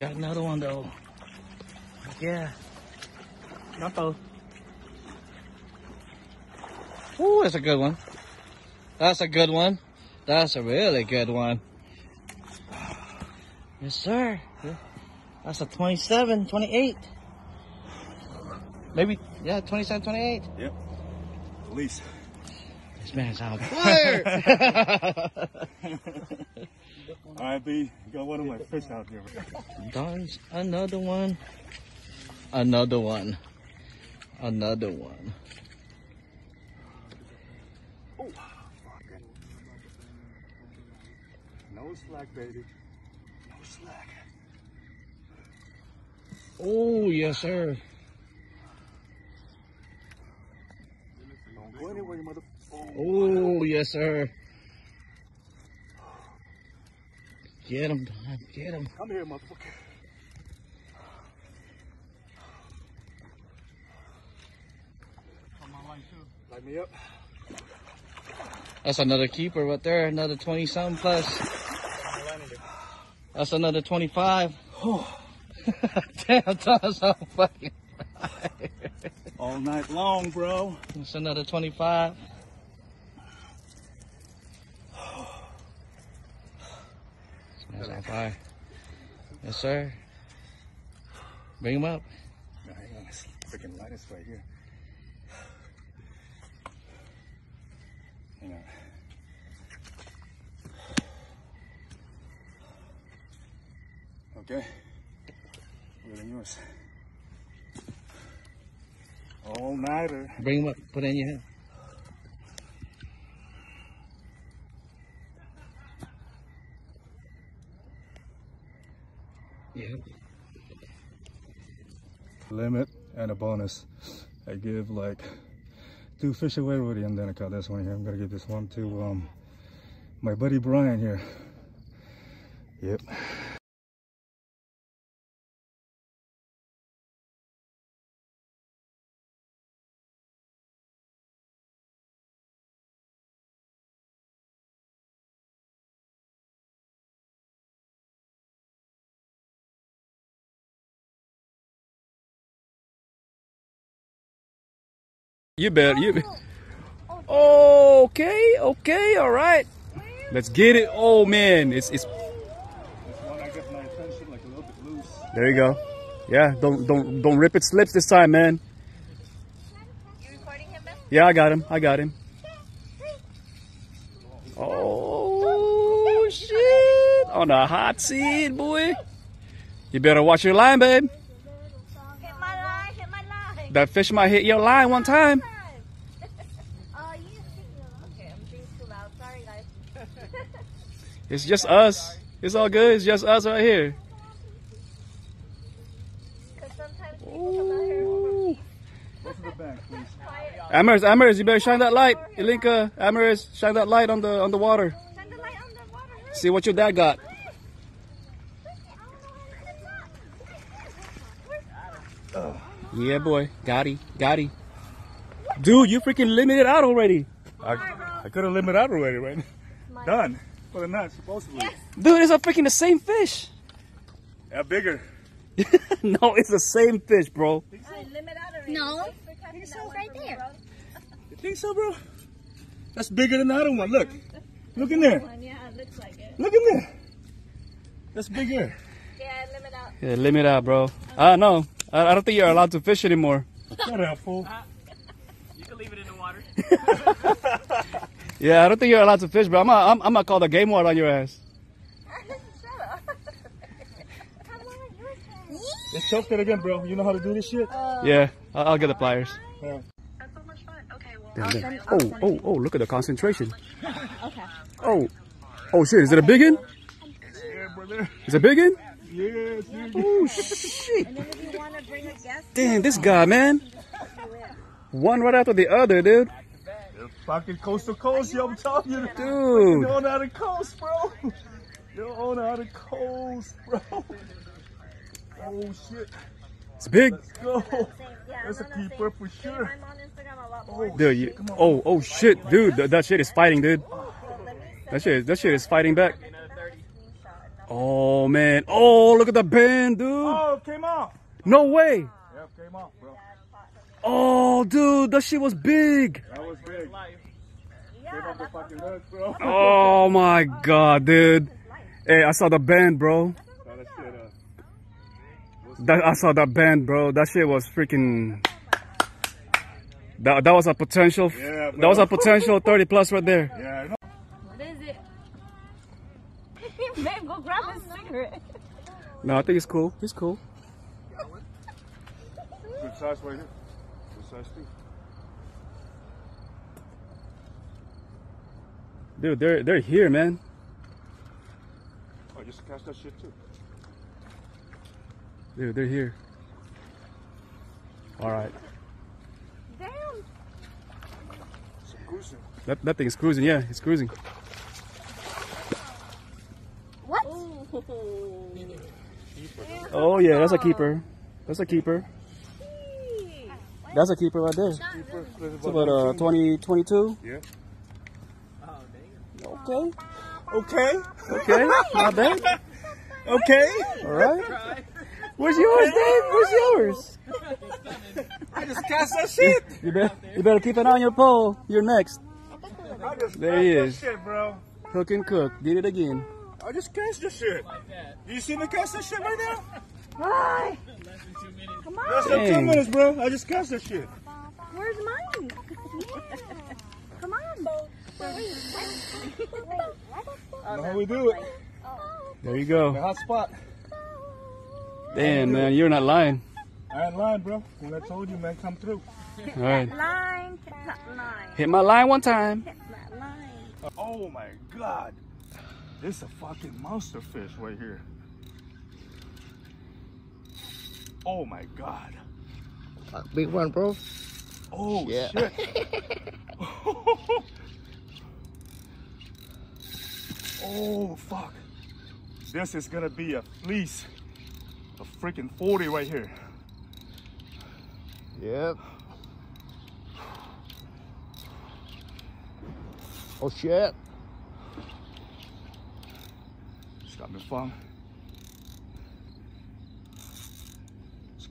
Got another one though. Yeah. Numpo. Ooh, that's a good one. That's a good one. That's a really good one. Yes, sir. That's a 27, 28. Maybe, yeah, 27, 28. Yep. At least. This man's on fire. All right, B. Got one of my fish out there. Darns, another one. Another one. Another one. Oh, fucking. No slack, baby. No slack. Oh, yes, sir. Go anywhere, you mother. Oh, yes, sir. Get him, Don. Get him. Come here, motherfucker. Light me up. That's another keeper right there. Another 20 something plus. That's another 25. Damn, Don's on fucking. All night long, bro. That's another 25. Smells on fire. Yes, sir. Bring him up. Hang on. This freaking light is right here. Hang on. Okay. Really yours. All nighter. Bring him up. Put it in your hand. Yeah. limit and a bonus. I give like two fish away already and then I got this one here. I'm gonna give this one to um my buddy Brian here. Yep. You better. You. Oh, okay. Okay. All right. Let's get it. Oh man, it's it's. This one I get my attention like a little bit loose. There you go. Yeah. Don't don't don't rip it slips this time, man. You recording him, Beth? Yeah, I got him. I got him. Oh shit! On a hot seat, boy. You better watch your line, babe. That fish might hit your line one time. Oh, you oh, Okay, I'm being too loud. Sorry, guys. It's just us. It's all good. It's just us right here. Because sometimes people come out here Ooh. Go to the bank, please. quiet. Amaris, Amaris, you better shine that light. Ilinka, Amaris, shine that light on the on the water. Shine the light on the water. See what your dad got. Yeah, boy. Got he. Got he. Dude, you freaking limited out already. I, I could have limited out already, right? Done. But I'm not, supposedly. Dude, it's a freaking the same fish. Yeah, bigger. no, it's the same fish, bro. I limit out already. No. Thanks for catching It's that all one right there. You think so, bro? That's bigger than the other one. Look. Look in there. One, Yeah, it looks like it. Look in there. That's bigger. Yeah, limit out. Yeah, limit out, bro. Ah, I know. I, I don't think you're allowed to fish anymore. Shut up, fool. Uh, you can leave it in the water. yeah, I don't think you're allowed to fish, bro. I'm gonna, I'm, I'm gonna call the game warden on your ass. Shut up. Come on, your turn. Let's choke that again, bro. You know how to do this shit? Yeah, I'll, I'll get the pliers. Yeah. That's so much fun. Okay, well. Damn, damn. Oh, oh, oh, look at the concentration. Oh, oh shit, is it a big one? Yeah, brother. Is it a big one? Yes, dude. Oh shit. And then if you want to bring a guest, Damn, this guy, man. One right after the other, dude. Fucking coast to coast, yo, I'm telling you. Dude. You don't know how to coast, bro. You don't know how to coast, bro. Oh, shit. It's big. Let's go. That's a keeper for sure. I'm on Instagram a lot more. Dude, you, oh, oh shit, dude, that, that shit is fighting, dude. Let me send That shit, that shit is fighting back. Oh man. Oh, look at the band, dude. Oh, it came off. No way. Yep, came off, bro. Oh, dude, that shit was big. That was big. Came off the fucking hook, bro. Oh my god, dude. Hey, I saw the band, bro. That shit, uh, I saw that band, bro. That shit was freaking. That, that was a potential. Yeah, that was a potential 30 plus right there. Yeah, I know. What is it? Babe, go grab his cigarette. No, I think it's cool. It's cool. Good size right here. Good size too. Dude, they're they're here, man. Oh, just catch that shit too. Dude, they're here. All right. Damn. It's cruising. That that thing's cruising. Yeah, it's cruising. What? Oh yeah, that's a keeper. That's a keeper. That's a keeper right there. It's about uh 20, 22. Yeah. Okay. Okay. Okay. Not bad. Okay. All right. Where's yours, Dave? Where's yours? I just cast that shit. You better, you better keep an eye on your pole. You're next. I just There he is. shit, bro. Hook and cook. Did it again. I just cast this shit. Do you see me cast that shit right now? Why? Come That's on. two minutes, bro. I just cast that shit. Where's mine? Come on. Know how we do it. There you go. The hot spot. Damn, man, you're not lying. I ain't lying, bro. When I told you, man, come through. All right. Line, hit that line. Hit my line one time. Hit that line. Oh my god. This is a fucking monster fish right here. Oh my god. Uh, big one, bro. Oh Yeah. shit. oh fuck. This is gonna be a fleece. A freaking 40 right here. Yep. Oh shit. It's coming fun.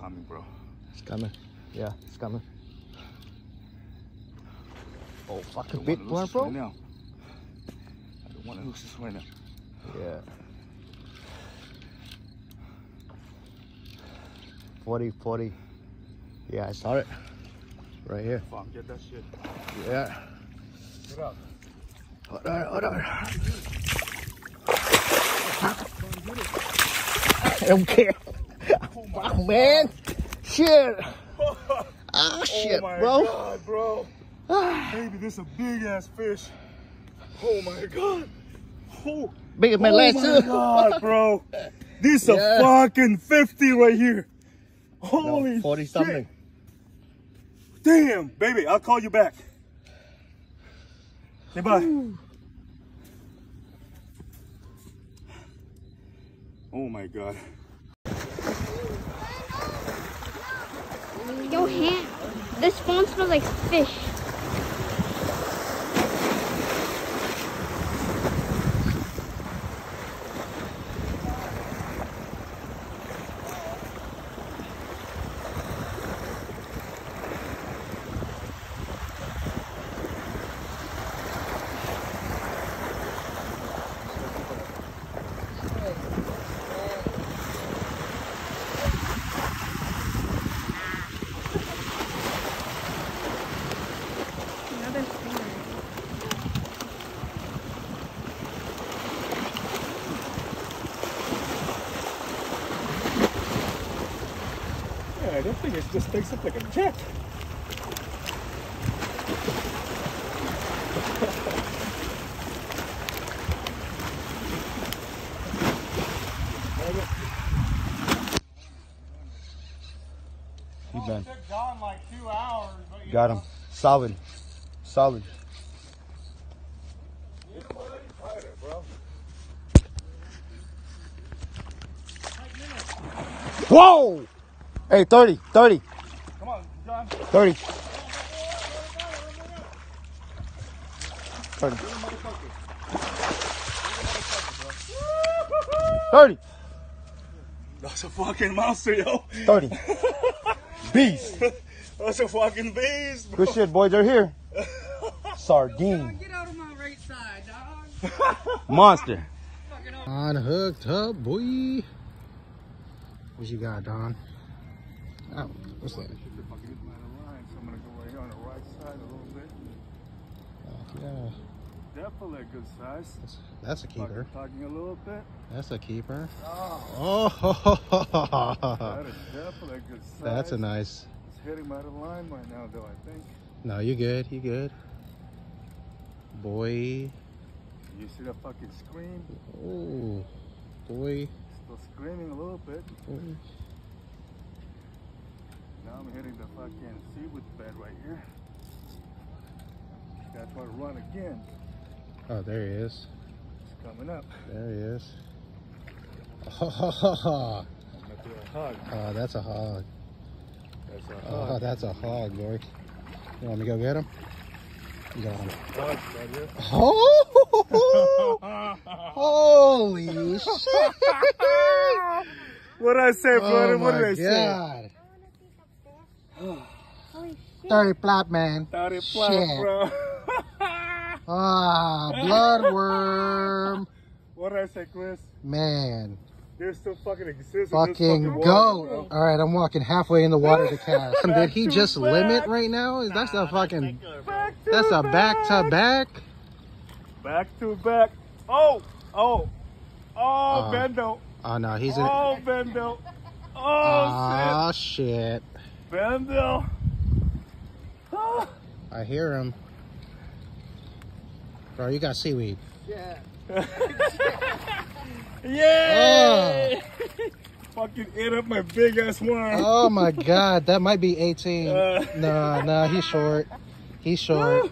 Coming, bro. It's coming. Yeah, it's coming. Oh, fucking big wanna one, bro. right now. I don't want to lose this right now. Yeah. 40, 40. Yeah, I saw it. Right here. Fuck, get that shit. Yeah. Get up. Hold on, hold on. I don't care. Fuck, man. Shit. Ah, shit, oh my bro. god, bro. Baby, this is a big ass fish. Oh my god. Oh, Bigger than my oh last my god, bro. This is Yeah. a fucking 50 right here. Holy No, 40 shit. something. Damn, baby, I'll call you back. Say bye. Oh my god. Yo, hand. This phone smells like fish. Another stinger. Yeah, that thing is just takes up like a jet. You done. Took like two hours, but you Got him. Solid. Solid. Whoa! Hey, 30, 30, Come on, John. 30. 30. 30. That's a fucking monster, yo. 30. Beast. That's a fucking beast, bro. Good shit, boys. They're here. Sardine. Get out of my right side, dog. Monster. Unhooked up, boy. What you got, Don? Oh, what's that? So I'm gonna go right here on the right side a little bit. Yeah, Definitely a good size. that's a keeper. Talking a little bit. That's a keeper. Oh, Oh, that is definitely a good size. that's a nice. It's hitting the line right now, though. I think. No, you good. You good. Boy. You see that fucking scream? Oh, boy. Still screaming a little bit. boy. Now I'm hitting the fucking seaweed bed right here. Gotta try to run again. Oh, there he is. He's coming up. There he is. Oh, ha, ha, ha. oh that's a hog. That's a oh, hog. that's a hog, Lori. You want me to go get him? You got him. Oh, holy shit. what did I say, brother? Oh what did I God. say? 30 plot, man. 30 plot, Shit. bro. ah, bloodworm. What did I say, Chris? Man. They still fucking exist. Fucking, fucking go. All right, I'm walking halfway in the water to cast. Did he just back. limit right now? Nah, that's a fucking. Back that's back. a back to back. Back to back. Oh, oh, oh, uh, Bendo. Oh no, he's oh, in. Oh, Bendo. Oh, shit. shit. Bendo. I hear him. Bro, you got seaweed. Yay! fucking ate up my big ass worm. Oh my god, that might be 18. Uh. Nah, no, he's short. He's short.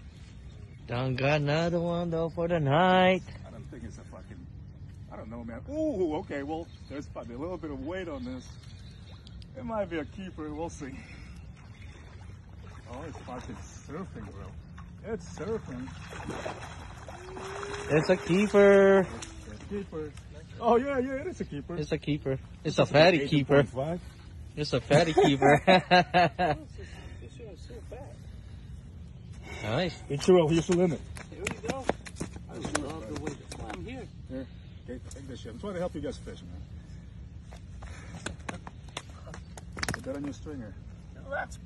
Done got another one though for the night. I don't think it's a fucking. I don't know, man. Ooh, okay. Well, there's probably a little bit of weight on this. It might be a keeper. We'll see. Oh, it's fucking surfing, bro. It's surfing. It's a keeper. It's a keeper. Oh yeah, yeah, it is a keeper. It's a keeper. It's a fatty keeper. It's a fatty keeper. nice. It's your, here's the limit. Here we go. I love the way the swam here. Here, take, take this shit. I'm trying to help you guys fish, man. Put that on your stringer. That's